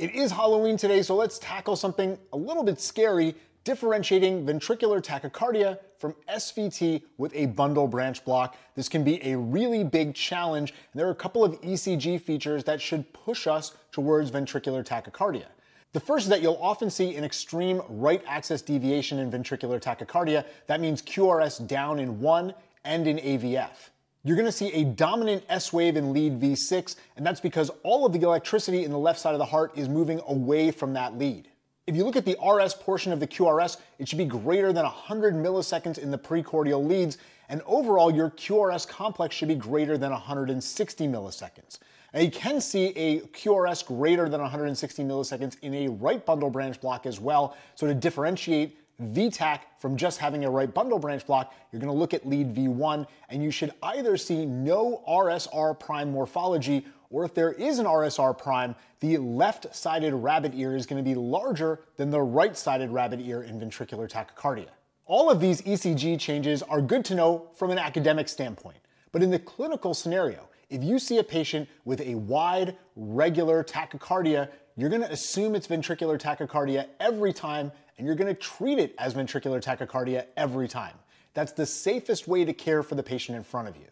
It is Halloween today, so let's tackle something a little bit scary differentiating ventricular tachycardia from SVT with a bundle branch block. This can be a really big challenge, and there are a couple of ECG features that should push us towards ventricular tachycardia. The first is that you'll often see an extreme right axis deviation in ventricular tachycardia. That means QRS down in one and in AVF. You're gonna see a dominant S wave in lead V6, and that's because all of the electricity in the left side of the heart is moving away from that lead. If you look at the RS portion of the QRS, it should be greater than 100 milliseconds in the precordial leads, and overall your QRS complex should be greater than 160 milliseconds. Now you can see a QRS greater than 160 milliseconds in a right bundle branch block as well, so to differentiate VTach from just having a right bundle branch block, you're gonna look at lead V1 and you should either see no RSR prime morphology or if there is an RSR prime, the left-sided rabbit ear is gonna be larger than the right-sided rabbit ear in ventricular tachycardia. All of these ECG changes are good to know from an academic standpoint, but in the clinical scenario, if you see a patient with a wide, regular tachycardia, you're gonna assume it's ventricular tachycardia every time and you're gonna treat it as ventricular tachycardia every time. That's the safest way to care for the patient in front of you.